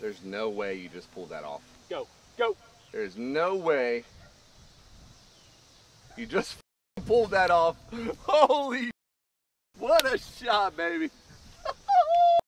There's no way you just pulled that off. Go, go. There's no way you just pulled that off. Holy, what a shot, baby.